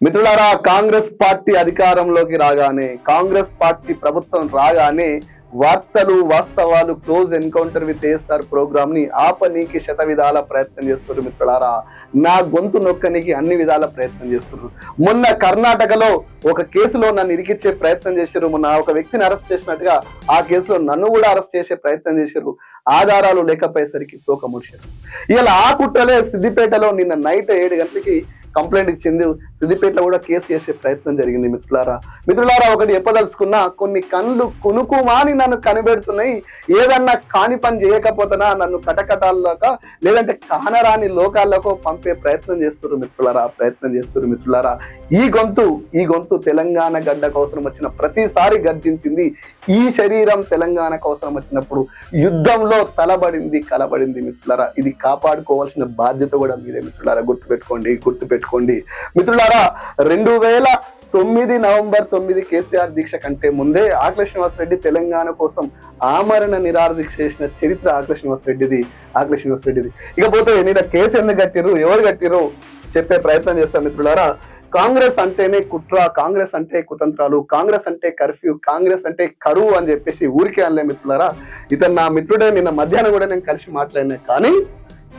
మిత్రులారా కాంగ్రెస్ పార్టీ అధికారంలోకి రాగానే కాంగ్రెస్ పార్టీ ప్రభుత్వం రాగానే వార్తలు వాస్తవాలు క్లోజ్ ఎన్కౌంటర్ విత్ ఏఎస్ఆర్ ప్రోగ్రామ్ని ఆపనీకి శత విధాల ప్రయత్నం చేస్తున్నారు మిత్రులారా. నా గొంతు నొక్కనికి అన్ని విధాల ప్రయత్నం చేస్తున్నారు. మొన్న కర్ణాటకలో ఒక కేసులో నన్ను ఇరికిచ్చే ప్రయత్నం చేశారు మొన్న ఒక వ్యక్తిని అరెస్ట్ చేసినట్టుగా ఆ కేసులో నన్ను కూడా అరెస్ట్ చేసే ప్రయత్నం చేశారు ఆధారాలు లేకపోయేసరికి తోక ముడిచారు ఇలా ఆ కుట్రలే సిద్దిపేటలో నిన్న నైట్ ఏడు గంటలకి కంప్లైంట్ ఇచ్చింది. సిద్దిపేటలో కూడా కేసు చేసే ప్రయత్నం జరిగింది మిత్రులారా. మిత్రులారా ఒకటి చెప్పదలుచుకున్నా కొన్ని కళ్ళు కొనుకుమాని నన్ను కనిపెడుతున్నాయి. ఏదన్నా కాని పని చేయకపోతేనా నన్ను కటకటాల్లోక లేదంటే కానరాని లోకాల్లోకి పంపే ప్రయత్నం చేస్తున్నారు మిత్రులారా ప్రయత్నం చేస్తున్నారు మిత్రులారా. ఈ గొంతు ఈ గొంతు తెలంగాణ గడ్డకు అవసరం వచ్చిన ప్రతిసారి గర్జించింది. ఈ శరీరం తెలంగాణకు అవసరం వచ్చినప్పుడు యుద్ధంలో తలబడింది కలబడింది మిత్రులారా. ఇది కాపాడుకోవాల్సిన బాధ్యత కూడా మీరే మిత్రులారా. గుర్తుపెట్టుకోండి గుర్తుపెట్టుకోండి. మిత్రులారా రెండు వేల తొమ్మిది నవంబర్ తొమ్మిది కేసీఆర్ దీక్ష కంటే ముందే ఆకుల శ్రీనివాస్ రెడ్డి తెలంగాణ కోసం ఆమరణ నిరాహార దీక్ష చేసిన చరిత్ర ఆకుల శ్రీనివాసరెడ్డిది రెడ్డిది శ్రీనివాసరెడ్డిది ఇకపోతే నేను కేసు ఎందుకు కట్టిరు ఎవరు కట్టిరు చెప్పే ప్రయత్నం చేస్తాను మిత్రులారా. కాంగ్రెస్ అంటేనే కుట్ర కాంగ్రెస్ అంటే కుతంత్రాలు కాంగ్రెస్ అంటే కర్ఫ్యూ కాంగ్రెస్ అంటే కరువు అని చెప్పేసి ఊరికే అనలే మిత్రులారా. ఇతను నా మిత్రుడే నిన్న మధ్యాహ్నం కూడా నేను కలిసి మాట్లాడినా కానీ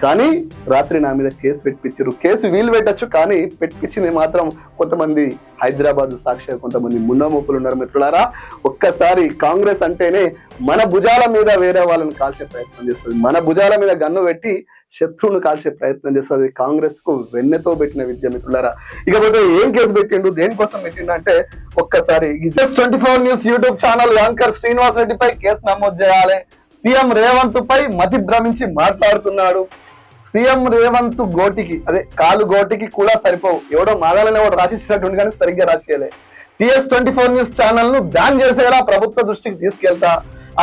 కానీ రాత్రి నా మీద కేసు పెట్టించారు కేసు వీలు పెట్టచ్చు కానీ పెట్టించింది మాత్రం కొంతమంది హైదరాబాద్ సాక్షి కొంతమంది మున్నమూపులు ఉన్నారు మిత్రులారా. ఒక్కసారి కాంగ్రెస్ అంటేనే మన భుజాల మీద వేరే వాళ్ళని కాల్చే ప్రయత్నం చేస్తుంది. మన భుజాల మీద గన్ను పెట్టి శత్రువును కాల్చే ప్రయత్నం చేస్తుంది కాంగ్రెస్కు వెన్నెతో పెట్టిన విద్య మిత్రులారా. ఇకపోతే ఏం కేసు పెట్టిండు దేనికోసం పెట్టిండు అంటే ఒక్కసారి twenty four news YouTube channel anchor Srinivas రెడ్డిపై కేసు నమోదు చేయాలి. సీఎం రేవంత్ పై మతి భ్రమించి మాట్లాడుతున్నాడు. సీఎం రేవంత్ గోటికి అదే కాలు గోటికి కూడా సరిపోవు. ఎవడో మాదాలని ఎవడో రాసిచ్చినట్టుండి కానీ సరిగ్గా రాసేయలే. టిఎస్ ట్వంటీ ఫోర్ న్యూస్ ఛానల్ను బ్యాన్ చేసేలా ప్రభుత్వ దృష్టికి తీసుకెళ్తా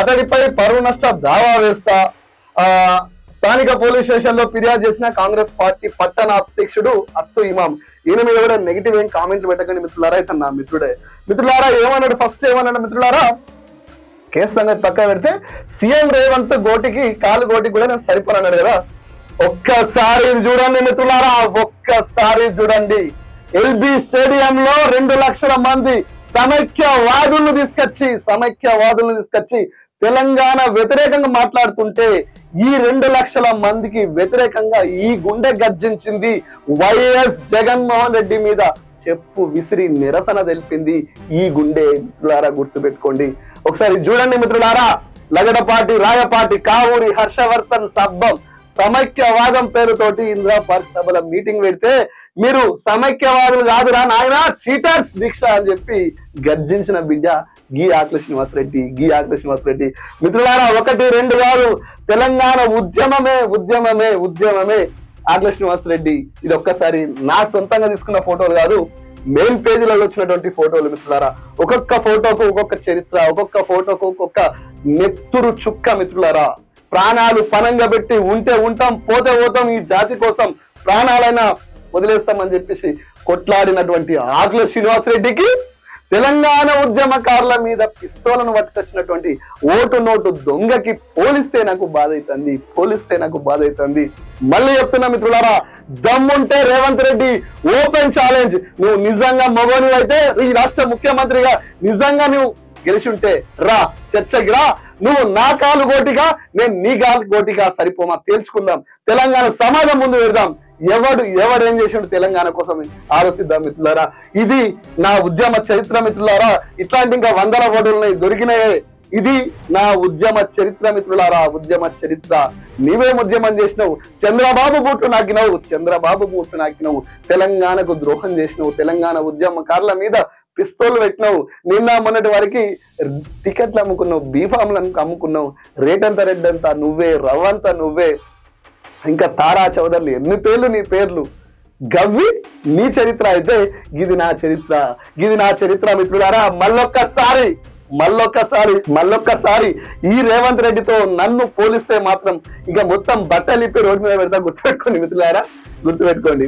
అతడిపై పరువు నష్ట దావా వేస్తా. ఆ స్థానిక పోలీస్ స్టేషన్లో ఫిర్యాదు చేసిన కాంగ్రెస్ పార్టీ పట్టణ అధ్యక్షుడు అత్తు ఇమాం. ఈయన మీద కూడా నెగిటివ్ ఏం కామెంట్లు పెట్టకండి మిత్రులారా అయితే నా మిత్రుడే. మిత్రులారా ఏమన్నాడు? ఫస్ట్ ఏమన్నాడు మిత్రులారా? కేసు సంగతి పక్క పెడితే సీఎం రేవంత్ గోటికి కాలు గోటికి కూడా నేను సరిపోనన్నాడు కదా. ఒక్కసారి చూడండి మిత్రులారా ఒక్కసారి చూడండి. ఎల్బి స్టేడియం లో రెండు లక్షల మంది సమైక్య వాదులను తీసుకొచ్చి సమైక్య వాదులను తీసుకొచ్చి తెలంగాణ వ్యతిరేకంగా మాట్లాడుతుంటే ఈ రెండు లక్షల మందికి వ్యతిరేకంగా ఈ గుండె గర్జించింది వైఎస్ జగన్మోహన్ రెడ్డి మీద. చెప్పు విసిరి నిరసన తెలిపింది ఈ గుండె మిత్రులారా గుర్తుపెట్టుకోండి. ఒకసారి చూడండి మిత్రులారా లగడపాటి రాయపాటి కావూరి హర్షవర్ధన్ సబ్బం. సమైక్యవాదం పేరుతోటి ఇందిరా పార్క్ సభల మీటింగ్ పెడితే మీరు సమైక్యవాదులు కాదురా నాయన చీటర్స్ దీక్ష అని చెప్పి గర్జించిన బిడ్డ గీ ఆకుల శ్రీనివాస్ రెడ్డి గీ ఆకుల శ్రీనివాస్ రెడ్డి మిత్రులారా ఒకటి రెండు కాదు తెలంగాణ ఉద్యమమే ఉద్యమమే ఉద్యమమే ఆకుల శ్రీనివాస్ రెడ్డి ఇది ఒక్కసారి నా సొంతంగా తీసుకున్న ఫోటోలు కాదు మెయిన్ పేజీలలో వచ్చినటువంటి ఫోటోలు మిత్రులారా. ఒక్కొక్క ఫోటోకు ఒక్కొక్క చరిత్ర ఒక్కొక్క ఫోటోకు ఒక్కొక్క నెత్తురు చుక్క మిత్రులారా. ప్రాణాలు పనంగా పెట్టి ఉంటే ఉంటాం పోతే పోతాం ఈ జాతి కోసం ప్రాణాలైనా వదిలేస్తామని చెప్పేసి కొట్లాడినటువంటి ఆకుల శ్రీనివాస్ రెడ్డికి తెలంగాణ ఉద్యమకారుల మీద పిస్తోలను పట్టుకొచ్చినటువంటి ఓటు నోటు దొంగకి పోలిస్తే నాకు బాధ అవుతుంది పోలిస్తే నాకు బాధ అవుతుంది మళ్ళీ చెప్తున్నా మిత్రులారా దమ్ముంటే రేవంత్ రెడ్డి ఓపెన్ ఛాలెంజ్. నువ్వు నిజంగా మగోని అయితే ఈ రాష్ట్ర ముఖ్యమంత్రిగా నిజంగా నువ్వు గెలిచి ఉంటే రా చర్చకి రా నువ్వు నా కాలు గోటిగా నేను నీ కాలు గోటిగా సరిపోమా తేల్చుకుందాం. తెలంగాణ సమాజం ముందు పెడదాం. ఎవడు ఎవడు ఏం చేసిండు తెలంగాణ కోసం? ఆలోచిద్దాం మిత్రులారా. ఇది నా ఉద్యమ చరిత్ర మిత్రులారా. ఇట్లాంటి ఇంకా వందల ఓటులున్నాయి దొరికినాయే. ఇది నా ఉద్యమ చరిత్ర మిత్రులారా ఉద్యమ చరిత్ర. నీవేం ఉద్యమం చేసినావు. చంద్రబాబు బూట్లు నాకినవు చంద్రబాబు బూట్లు నాకినవు. తెలంగాణకు ద్రోహం చేసినావు తెలంగాణ ఉద్యమకారుల మీద పిస్తోల్ పెట్టినావు. నిన్న మొన్నటి వరకు టికెట్లు అమ్ముకున్నావు బీఫామ్లు అమ్ముకున్నావు. రేటంత రెడ్డంతా నువ్వే రవ్వంతా నువ్వే. ఇంకా తారా చౌదర్లు ఎన్ని పేర్లు నీ పేర్లు? గవ్వి నీ చరిత్ర అయితే గిది నా చరిత్ర. గిది నా చరిత్ర మిత్రులారా మళ్ళొక్కసారి మళ్ళొక్కసారి మళ్ళొక్కసారి ఈ రేవంత్ రెడ్డితో నన్ను పోలిస్తే మాత్రం ఇక మొత్తం బట్టలు ఇప్పి రోడ్డు మీద పెడతా గుర్తుపెట్టుకోండి మిత్రులారా. గుర్తుపెట్టుకోండి.